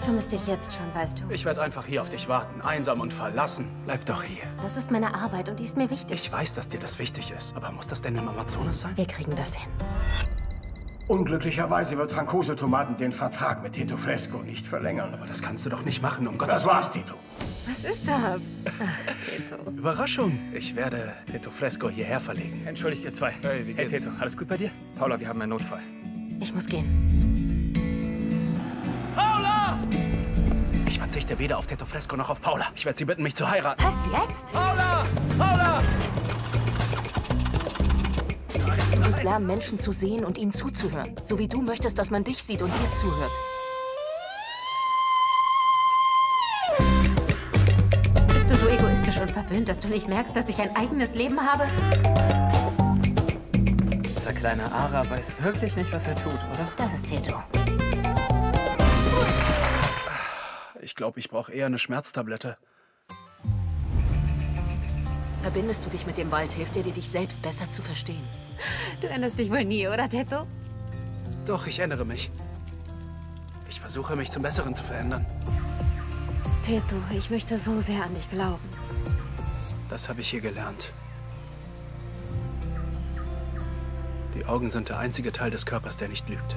Ich vermisse dich jetzt schon, weißt du. Ich werde einfach hier auf dich warten, einsam und verlassen. Bleib doch hier. Das ist meine Arbeit und die ist mir wichtig. Ich weiß, dass dir das wichtig ist, aber muss das denn im Amazonas sein? Wir kriegen das hin. Unglücklicherweise wird Trancoso Tomaten den Vertrag mit Tito Fresco nicht verlängern. Aber das kannst du doch nicht machen, um Gottes Das war's, Tito. Was ist das? Ach, Tito. Überraschung. Ich werde Tito Fresco hierher verlegen. Entschuldigt ihr zwei. Hey, wie geht's? Hey, Teto, alles gut bei dir? Paula, wir haben einen Notfall. Ich muss gehen. Ich verzichte weder auf Tito Fresco noch auf Paula. Ich werde sie bitten, mich zu heiraten. Was jetzt? Paula! Paula! Du musst lernen, Menschen zu sehen und ihnen zuzuhören. So wie du möchtest, dass man dich sieht und dir zuhört. Bist du so egoistisch und verwöhnt, dass du nicht merkst, dass ich ein eigenes Leben habe? Dieser kleine Ara weiß wirklich nicht, was er tut, oder? Das ist Tito. Ich glaube, ich brauche eher eine Schmerztablette. Verbindest du dich mit dem Wald, hilft dir, dir dich selbst besser zu verstehen. Du änderst dich wohl nie, oder, Tito? Doch, ich erinnere mich. Ich versuche, mich zum Besseren zu verändern. Tito, ich möchte so sehr an dich glauben. Das habe ich hier gelernt. Die Augen sind der einzige Teil des Körpers, der nicht lügt.